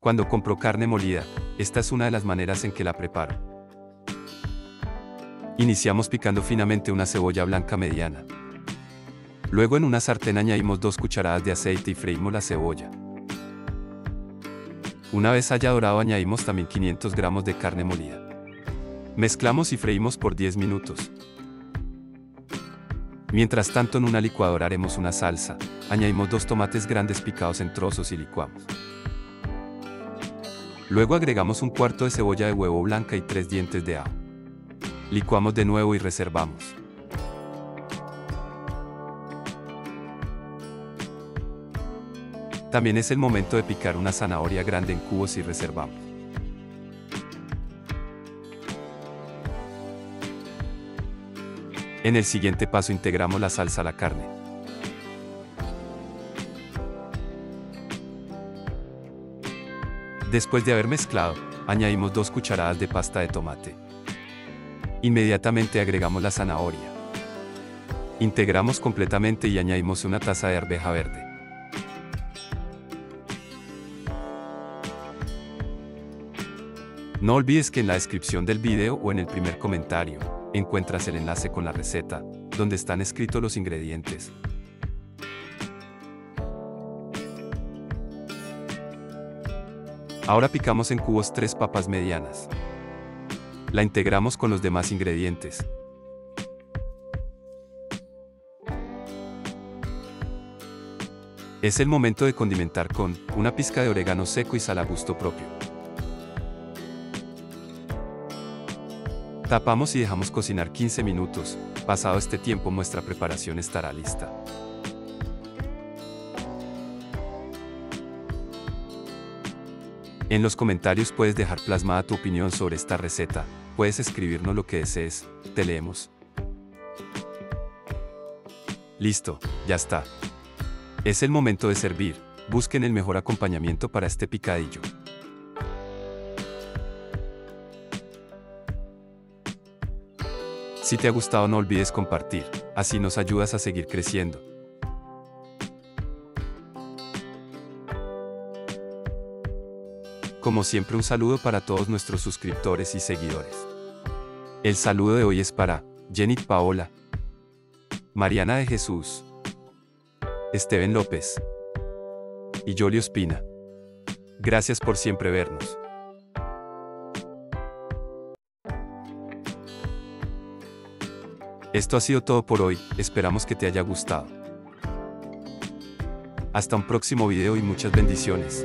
Cuando compro carne molida, esta es una de las maneras en que la preparo. Iniciamos picando finamente una cebolla blanca mediana. Luego en una sartén añadimos dos cucharadas de aceite y freímos la cebolla. Una vez haya dorado añadimos también 500 gramos de carne molida. Mezclamos y freímos por 10 minutos. Mientras tanto en una licuadora haremos una salsa, añadimos dos tomates grandes picados en trozos y licuamos. Luego agregamos un cuarto de cebolla de huevo blanca y tres dientes de ajo. Licuamos de nuevo y reservamos. También es el momento de picar una zanahoria grande en cubos y reservamos. En el siguiente paso integramos la salsa a la carne. Después de haber mezclado, añadimos dos cucharadas de pasta de tomate. Inmediatamente agregamos la zanahoria. Integramos completamente y añadimos una taza de arveja verde. No olvides que en la descripción del video o en el primer comentario, encuentras el enlace con la receta, donde están escritos los ingredientes. Ahora picamos en cubos tres papas medianas. La integramos con los demás ingredientes. Es el momento de condimentar con una pizca de orégano seco y sal a gusto propio. Tapamos y dejamos cocinar 15 minutos. Pasado este tiempo nuestra preparación estará lista. En los comentarios puedes dejar plasmada tu opinión sobre esta receta, puedes escribirnos lo que desees, te leemos. Listo, ya está. Es el momento de servir, busquen el mejor acompañamiento para este picadillo. Si te ha gustado no olvides compartir, así nos ayudas a seguir creciendo. Como siempre un saludo para todos nuestros suscriptores y seguidores. El saludo de hoy es para Jenny Paola, Mariana de Jesús, Esteban López y Jolio Espina. Gracias por siempre vernos. Esto ha sido todo por hoy, esperamos que te haya gustado. Hasta un próximo video y muchas bendiciones.